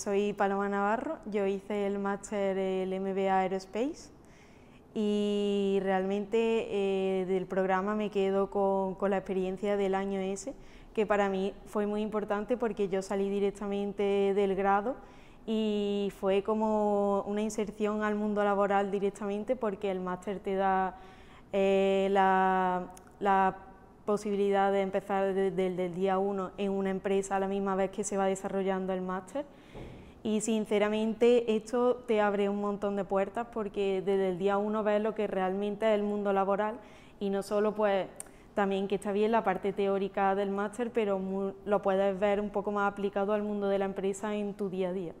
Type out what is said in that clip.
Soy Paloma Navarro, yo hice el máster, el MBA Aerospace y realmente eh, del programa me quedo con, con, la experiencia del año ese, que para mí fue muy importante porque yo salí directamente del grado y fue como una inserción al mundo laboral directamente porque el máster te da eh, la, la, posibilidad de empezar desde el día uno en una empresa a la misma vez que se va desarrollando el máster y sinceramente esto te abre un montón de puertas porque desde el día uno ves lo que realmente es el mundo laboral y no solo pues también que está bien la parte teórica del máster, pero lo puedes ver un poco más aplicado al mundo de la empresa en tu día a día.